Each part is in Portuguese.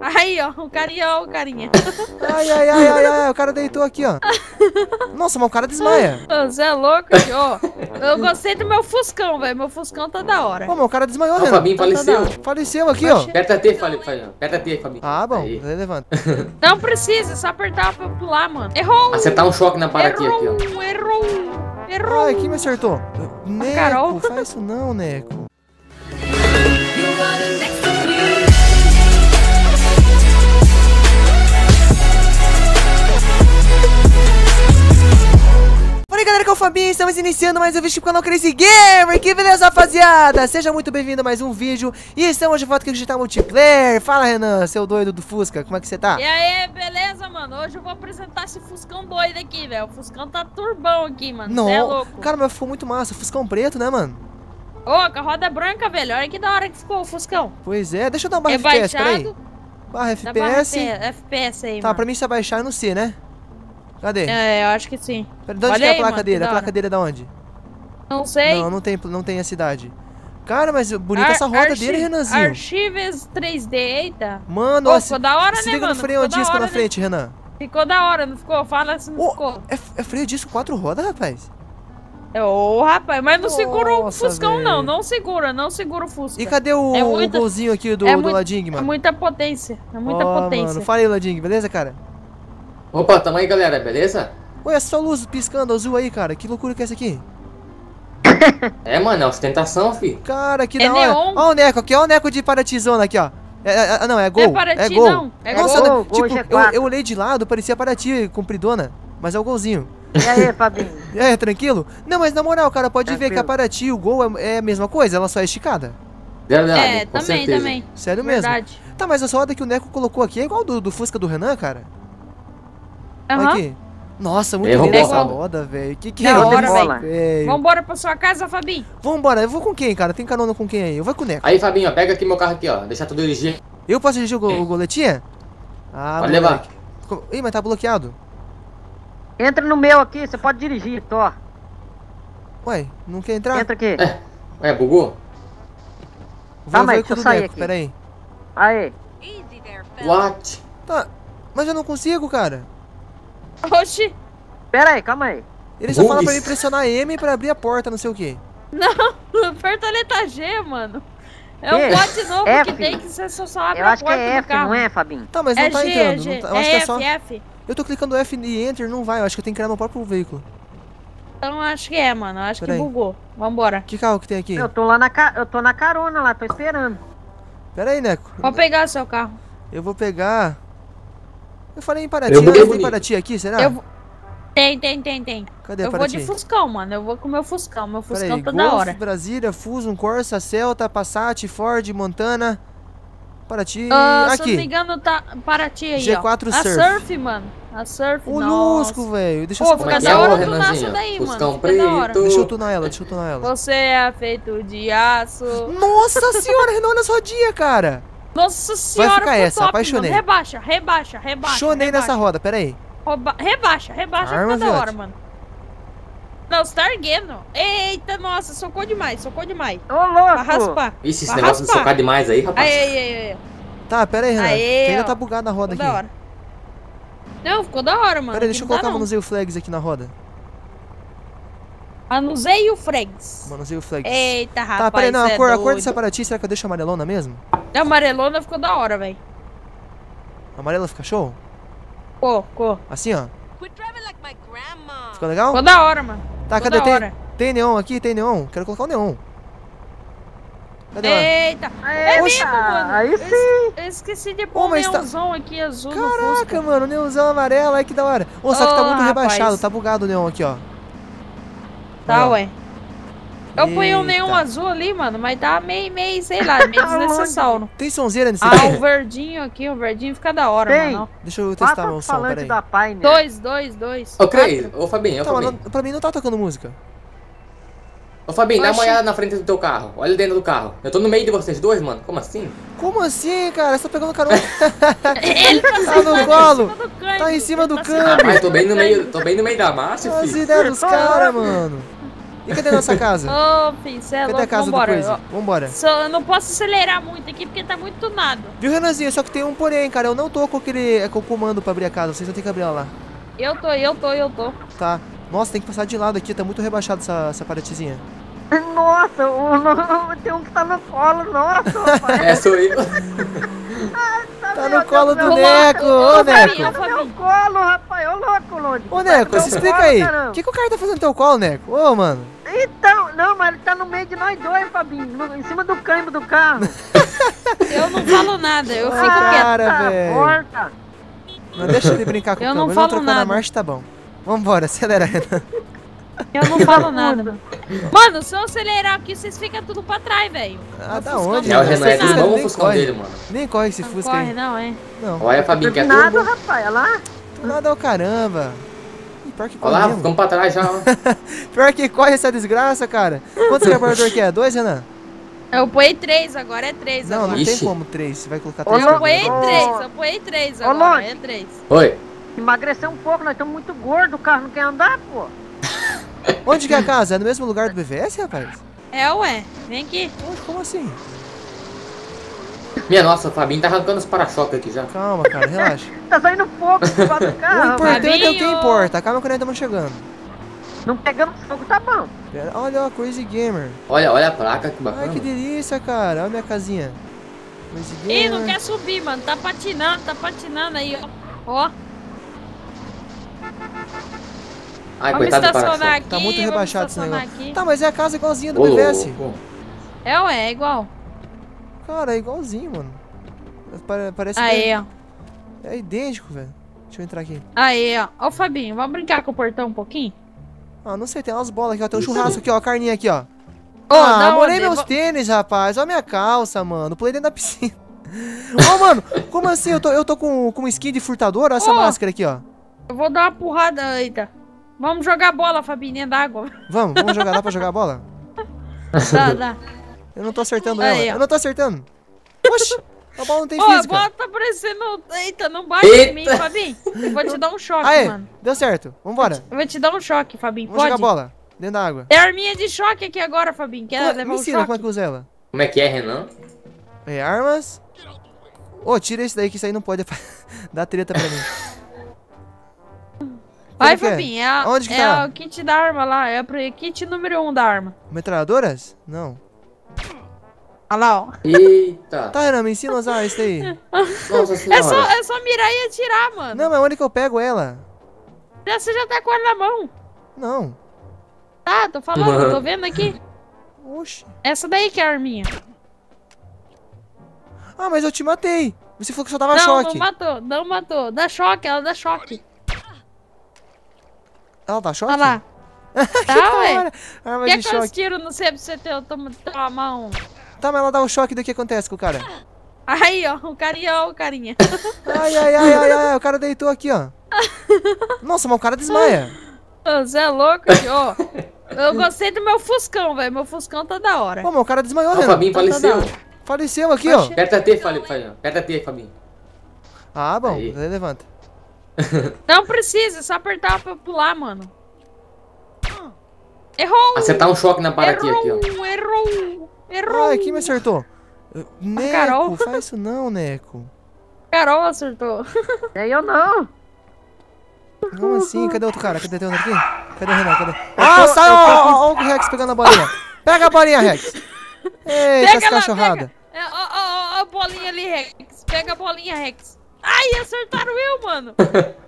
Aí, ó, o carinha, ó, o carinha. Ai, ai, ai, ai, ai, o cara deitou aqui, ó. Nossa, mas o cara desmaia. Você é louco, ó. Eu gostei do meu Fuscão, velho. Meu Fuscão tá da hora. Pô, mas o cara desmaiou, Ó, o. Fabinho faleceu. Faleceu aqui, ó. Aperta T, Fabinho. Aperta T, Fabinho. Ah, bom, Aí. ele levanta. Não precisa, só apertar pra pular, mano. Errou! Acertar um choque na Paraty aqui, ó. Errou, errou, errou. Ai, quem me acertou? Neco, Carol. faz isso não, Neco. Galera, que é o Fabinho, estamos iniciando mais um vídeo pro canal Crazy Gamer, que beleza rapaziada, seja muito bem-vindo a mais um vídeo E estamos de volta aqui com o Digital Multiplayer Fala Renan, seu doido do Fusca, como é que você tá? E aí, beleza, mano? Hoje eu vou apresentar esse Fuscão doido aqui, velho. O Fuscão tá turbão aqui, mano. É Não, louco. cara, mas ficou muito massa, Fuscão preto, né mano? Ô, com a roda branca, velho. Olha que da hora que ficou o Fuscão. Pois é, deixa eu dar uma barra é FPS, peraí baixado. Barra Dá barra FPS F- FPS aí, Tá, mano. pra mim você baixar eu não sei, né? Cadê? É, eu acho que sim. Pera, de onde Olha que é a placa mano, dele? A placa dele é da onde? Não sei. Não, não tem, não tem a cidade. Cara, mas bonita Ar- essa roda archi- dele, Renanzinho. Archives 3D, eita. Mano, Ô, ó, ficou da hora, se né, liga mano? no freio da disco na né? frente, Renan. Ficou da hora, não ficou? Fala se não Ô, ficou. é, é freio disco quatro rodas, rapaz? Ô, rapaz, mas não segura o Nossa, Fuscão, velho. não. Não segura, não segura o Fusca. E cadê o, É o muita- golzinho aqui do, é do muito- Lading, É mano? muita potência. É muita Ó, potência. Mano, fala aí, Lading, beleza, cara? Opa, tamo aí, galera, beleza? Olha só a luz piscando azul aí, cara. Que loucura que é essa aqui? É, mano, é ostentação, fi. Cara, que É da hora. neon. Ó o Neco aqui, ó o Neco de Paratizona aqui, ó. É, é, é, não, é gol. Paraty, gol. não. É Nossa, gol. Gol, tipo, gol eu, G4. eu olhei de lado, parecia Paraty compridona, mas é o golzinho. E aí, Fabinho? E aí, tranquilo? Não, mas na moral, cara, pode ver que a Tranquilo. Paraty, o gol é, é a mesma coisa, ela só é esticada. Verdade, É, também, certeza. também. Sério mesmo. Verdade. Tá, mas essa roda que o Neco colocou aqui é igual do, do Fusca do Renan, cara? Aham. aqui. Nossa, muito Errou linda essa roda, velho. Que que Da é isso, velho. Vambora pra sua casa, Fabinho. Vambora, eu vou com quem, cara? Tem carona com quem aí? Eu vou com o Neco. Aí, Fabinho, ó, pega aqui meu carro aqui, ó. Deixa tudo dirigir. Eu posso dirigir o, go o goletinha? Ah, Pode levar. moleque. Co- Ih, mas tá bloqueado. Entra no meu aqui, você pode dirigir, Thor. Ué, não quer entrar? Entra aqui. É, bugou? Vou Calma aí, ver com o deixa eu sair Neco, aqui. pera aí. Aí. What? Tá, mas eu não consigo, cara. Oxi. Pera aí, calma aí. Ele só fala pra mim pressionar M pra abrir a porta, não sei o quê. Não, aperta a letra G, mano. É um G. bot novo F. que tem que você só, só abre Eu a acho que porta é do F, carro. não é, Fabinho? Tá, mas não É tá G, entrando. é não tá- eu acho que é é só. F, F. Eu tô clicando F e Enter, não vai. Eu acho que eu tenho que criar meu próprio veículo. Então acho que é, mano. Acho Pera que aí. bugou. Vambora. Que carro que tem aqui? Eu tô lá na ca... eu tô na carona lá, tô esperando. Pera aí, Neco. Vou pegar seu carro. Eu vou pegar. Eu falei em Paraty. Eu buguei tem bonito. Paraty aqui, será? Eu vou... Tem, tem, tem, tem. Cadê eu vou Paraty? de Fuscão, mano. Eu vou com o meu Fuscão. Meu Fuscão aí. tá Golf, da hora. Brasília, Fuso, Corsa, Celta, Passat, Ford, Montana. Paraty. Ah, se eu não me aqui. engano, tá Paraty aí, G4 ó. A Surf. Surf, mano. A Surf, O nossa. Lusco, velho. Deixa Pô, eu fica só que da hora nosso Renanzinho? daí, mano. Fuscão Fica da hora. preto. Deixa eu tunar ela, deixa eu tunar ela. Você é feito de aço. Nossa senhora, Renan, olha as rodinhas, cara. Nossa senhora, ficar ficou essa, top, apaixonei. Mano. Rebaixa, rebaixa, rebaixa. Chonei rebaixa. nessa roda, pera aí. Rebaixa, rebaixa, Arma, fica da hora, mano. Não, você tá erguendo. Eita, nossa, socou demais, socou demais. Ô, Pra louco! raspar. Ixi, esse Vai negócio de raspar. socar demais aí, rapaz. Aí, aí, aí, aí. Tá, pera aí, Renan. Aê, ainda tá bugada a roda Ficou aqui. da hora. Não, ficou da hora, mano. Pera aí, deixa eu colocar tá, manuseio flags aqui na roda. Manuseio Fregs. Manuseio flags. Eita, rapaz. tá, pera aí, não, cê a é cor, a cor dessa Paraty, será que eu deixo amarelona mesmo? A amarelona ficou da hora, velho. Amarela fica show? Ficou, ficou. Assim, ó. Quit driving like my grandma. Ficou legal? Ficou da hora, mano. Tá, ficou cadê? Tem, hora. tem neon aqui? Tem neon? Quero colocar o neon. Cadê? Eita. É Oxe. mesmo, mano. Aí Eu sim. es- Eu esqueci de pôr Ô, um mas tá- neonzão aqui azul no Caraca, mano, neonzão amarelo, ai que da hora. Ô, só que tá muito rapaz. rebaixado, tá bugado o neon aqui, ó. Tá, Ó. ué. Eu ponho um neon Eita. azul ali, mano, mas tá meio, meio, sei lá, meio desnecessário. Tem sonzeira nesse Ah, o verdinho aqui, o verdinho fica da hora, Tem. mano. Deixa eu testar Quatro meu som, peraí. da Pioneer. Dois, dois, dois. Ô, Cris, ô, Fabinho, ô, Tá, mas Fabinho. não- pra mim não tá tocando música. Ô, Fabinho, dá uma Oxi. olhada na frente do teu carro. Olha dentro do carro. Eu tô no meio de vocês dois, mano. Como assim? Como assim, cara? Você tá pegando carona? Ele tá, Tá no colo. do câmbio. Tá em cima do tá câmbio. acima Rapaz, tô bem no meio, tô bem no meio da massa, Olha as filho. ideias dos caras, mano. E cadê a nossa casa? Ô, filho, cê é Cadê louco. a casa Vambora. do Crazy? Vambora. Só- eu não posso acelerar muito aqui porque tá muito tunado. Viu, Renanzinho? Só que tem um porém, cara. Eu não tô com aquele com o comando pra abrir a casa. Vocês vão ter que abrir ela lá. Eu tô, eu tô, eu tô. Tá. Nossa, tem que passar de lado aqui. Tá muito rebaixado essa, essa paretezinha. Nossa, o, no- tem um que tá no colo, nossa, rapaz. É, sou eu. Tá no colo do Neco. Ô, Neco. ô, Meu Fabinho. colo, rapaz, ô louco, Lodi. Ô, Neco, se explica aí. O que, que o cara tá fazendo no teu colo, Neco? Ô, mano. Então, não, mas ele tá no meio de nós dois, Fabinho, no- em cima do câmbio do carro. Eu não falo nada, eu fico quieto. cara, velho. porta. Não deixa ele brincar com Eu o não câmbio. falo Vamos trocar na nada. marcha, tá bom. Vambora, acelera, Renan. Eu não falo nada, mano. Se eu acelerar aqui, vocês ficam tudo pra trás, velho. Ah, da Fuscão onde? É o não Renan, é nada. bom o Nem Fuscão corre. dele, mano. Nem corre esse Não Fusca corre, aí. não, é? Não, Olha, Fabinho, que é Nada, rapaz, olha lá. nada é o caramba. Pior que corre Olha lá, mesmo. ficamos pra trás já, ó. Pior que corre essa desgraça, cara. Quantos carburador que é? Dois, Renan? Eu põe três, agora é três. Não, não agora. tem Ixi. como três. Você vai colocar três Eu louco. põe carburadores. três, eu põe três Ô, agora, é três. Oi. Emagrecer um pouco, nós estamos muito gordos, o carro não quer andar, pô. Onde que é a casa? É no mesmo lugar do BVS, rapaz? É, ué, vem aqui. Como assim? Minha nossa, o Fabinho tá arrancando os para-choques aqui já. Calma, cara, relaxa. Tá saindo fogo do lado do O carro, rapaz. importante é o que Fabinho. importa. Calma que nós estamos chegando. Não pegando fogo, tá bom. Pera, olha, ó, Crazy Gamer. Olha, olha a placa, que Ai, bacana. que delícia, cara. Olha minha casinha. Crazy Ih, não Gamer. quer subir, mano. Tá patinando, tá patinando aí, ó. Ó, Ai, vamos coitado do estacionar aqui. Tá muito rebaixado esse negócio. aqui. Tá, mas é a casa igualzinha do Ô, BVS. louco. É, ué, é igual. Cara, é igualzinho, mano. Pare- Parece Aí, ó. é idêntico, velho. Deixa eu entrar aqui. Aí, ó. Ó, Fabinho, vamos brincar com o portão um pouquinho? Ah, não sei, tem umas bolas aqui, ó. Tem um churrasco aqui, ó. A carninha aqui, ó. Ô, ah, da molhei meus Vou- tênis, rapaz. Olha minha calça, mano. Pulei dentro da piscina. Ô, mano, como assim? Eu tô, eu tô com, com skin de furtador? Olha essa Ô. máscara aqui, ó. Eu vou dar uma porrada, eita. Vamos jogar bola, Fabinho, dentro d'água. Vamos, vamos jogar. Dá pra jogar bola? Dá, dá. Eu não tô acertando Aí, ela. ó. Eu não tô acertando. Oxi, a bola não tem Ô, a física. bola tá parecendo... Eita, não bate em Eita. mim, Fabinho. Eu vou te dar um choque, Aê, mano. deu certo. Vambora. Eu vou te dar um choque, Fabinho. Vamos Pode? jogar bola. Dentro da água. Tem arminha de choque aqui agora, Fabinho. Quer Como- levar me um ensina choque? como é que usa ela. Como é que é, Renan? É, armas. Ô, tira esse daí que isso aí não pode dar treta pra mim. Vai, é? Fabinho. É, a- Onde que é tá? o kit da arma lá. É o kit número um da arma. Metralhadoras? Não. Olha lá, ó. Eita. Tá, Renan, me ensina a usar isso aí. Nossa É só, é só mirar e atirar, mano. Não, mas onde que eu pego ela? Você já tá com ela na mão. Não. Tá, tô falando, tô vendo aqui. Oxi. Essa daí que é a arminha. Ah, mas eu te matei. Você falou que só dava não, choque. não matou, não matou. Dá choque, ela dá choque. Ela dá choque? Olha lá. Que Tá, ué. Arma Quer de que eu tiro no você ter, toma, toma a mão? Tá, mas ela dá o choque do que acontece com o cara. Aí, ó, o carinha, ó, o carinha. Ai, ai, ai, ai, ai, o cara deitou aqui, ó. Nossa, mas o cara desmaia. Você é louco, ó. Eu gostei do meu Fuscão, velho. Meu Fuscão tá da hora. Pô, mas o cara desmaiou, Ó, o. Fabinho Tá toda faleceu. hora. Faleceu aqui, ó. Aperta T, Fabinho. Aperta T, Fabinho. Ah, bom. Aí. Levanta. Não precisa, é só apertar pra pular, mano. Errou! Acertar um choque na paratia aqui, ó. Errou, errou. Ai, quem me acertou? Neco, Carol. faz isso não, Neco. Carol acertou. É eu não. Como assim? Cadê outro cara? Cadê o outro aqui? Cadê o Renan? Cadê? Ah, sai! Ó, ó, ó, ó o Rex pegando a bolinha. Pega a bolinha, Rex. Eita, essa lá, cachorrada. É, ó, ó, ó, a bolinha ali, Rex. Pega a bolinha, Rex. Ai, acertaram eu, mano.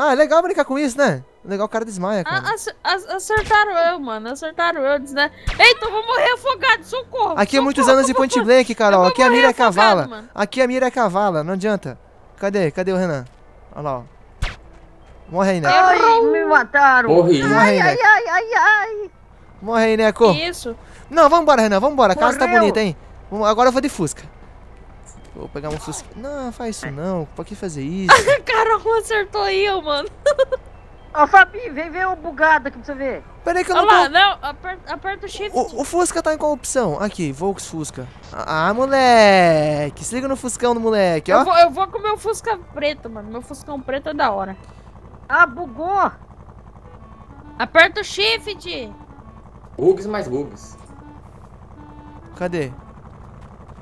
Ah, é legal brincar com isso, né? Legal o cara desmaia, A- cara. ac- ac- acertaram eu, mano. Acertaram eu. Né? Eita, eu vou morrer afogado. Socorro. Aqui é muitos socorro. anos de point blank, cara. Eu ó. vou Aqui a mira é cavala. mano. Aqui a mira é cavala, não adianta. Cadê? Cadê o Renan? Olha lá, ó. Morre aí, Neco. Ai, me mataram. Morri. Morre Ai, aí, ai, ai, ai, ai. Morre aí, Neco. Isso. Não, vambora, Renan, vambora. A casa tá bonita, hein? Agora eu vou de Fusca. Vou pegar um Fusca. Não, faz isso não. Pra que fazer isso? Carol acertou eu, mano. Ó, Fabinho, vem ver o bugado aqui pra você ver. Peraí que eu Olha não lá, tô... não. Aperta, aperta o shift. O, o Fusca tá em qual opção? Aqui, Volks Fusca. Ah, moleque. Se liga no Fuscão do moleque, Eu ó. vou, eu vou com o meu Fusca preto, mano. Meu Fuscão preto é da hora. Ah, bugou. Aperta o shift. Bugs mais bugs. Cadê?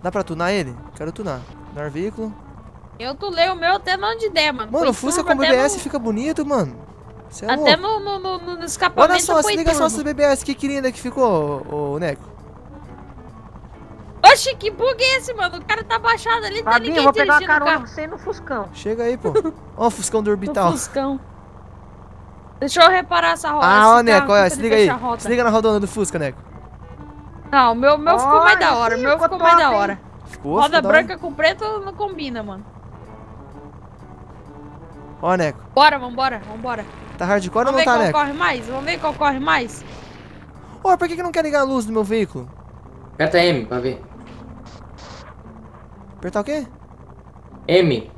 Dá pra tunar ele? Quero tunar. Tunar veículo. Eu tulei o meu até onde der, mano. Mano, Põe o Fusca com BBS no- fica bonito, mano. Cê é Até no, no, no, no escapamento Olha só, se liga só turbo. essa BBS, que linda que ficou, ô, ô Neco. Oxi, que bug é esse, mano? O cara tá baixado ali, Fabinho, ninguém eu vou pegar o carona carro. com você no Fuscão. Chega aí, pô. Ó o Fuscão do Orbital. Fuscão. Deixa eu reparar essa roda. Ah, ó, Neco, olha, se liga aí. Se liga na rodona do Fusca, Neco. Não, o meu, meu ficou mais da hora. O meu ficou ficou mais da top, hora. Ficou, Roda ficou branca com preto não combina, mano. Ó, Neco. Bora, vambora, vambora. Tá hardcore ou Vamos não ver tá, qual Neco? corre mais? Vamos ver qual corre mais? Ô, por que que não quer ligar a luz do meu veículo? Aperta M pra ver. Apertar o quê? M.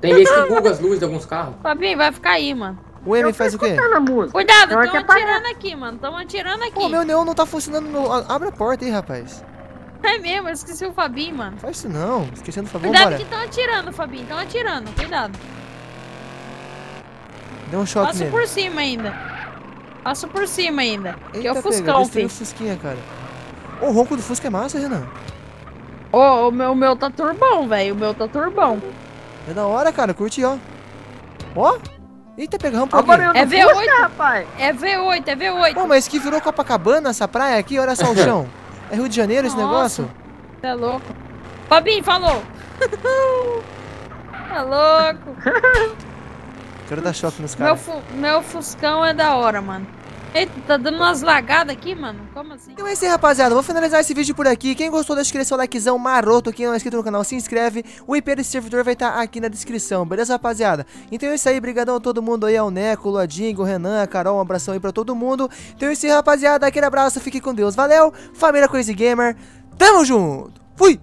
Tem vezes que buga as luzes de alguns carros. Fabinho, vai ficar aí, mano. O M Eu faz o quê? Cuidado, estão atirando aqui, mano. Estão atirando aqui. Pô, meu neon não tá funcionando. Meu... Abre a porta aí, rapaz. É mesmo, eu esqueci o Fabinho, mano. Faz isso não. Esquecendo, por favor, Cuidado bora. que estão atirando, Fabinho. Estão atirando, cuidado. Deu um choque Passo nele. por cima ainda. Passo por cima ainda. que é Eita, o Fuscão, filho. Fusquinha, cara. Ô, o ronco do Fusca é massa, Renan. Ô, o meu, o meu tá turbão, velho. O meu tá turbão. É da hora, cara. Curti, ó. Ó. Eita, pegamos um pouquinho. É V8? Fusca, rapaz. É V8, é V8. Pô, mas que virou Copacabana essa praia aqui? Olha só o chão. É Rio de Janeiro esse Nossa. negócio? Você é louco. Fabinho, falou. tá louco. Quero dar choque nos Meu, caras. fu meu Fuscão é da hora, mano. Eita, tá dando umas lagadas aqui, mano. Como assim? Então é isso aí, rapaziada. Vou finalizar esse vídeo por aqui. Quem gostou, deixa aquele seu likezão maroto. Quem não é inscrito no canal, se inscreve. O IP desse servidor vai estar aqui na descrição, beleza, rapaziada? Então é isso aí. Brigadão a todo mundo aí. Ao Neco, o Lodingo, o Renan, a Carol. Um abração aí pra todo mundo. Então é isso aí, rapaziada. Aquele abraço. Fique com Deus. Valeu. Família Crazy Gamer. Tamo junto. Fui.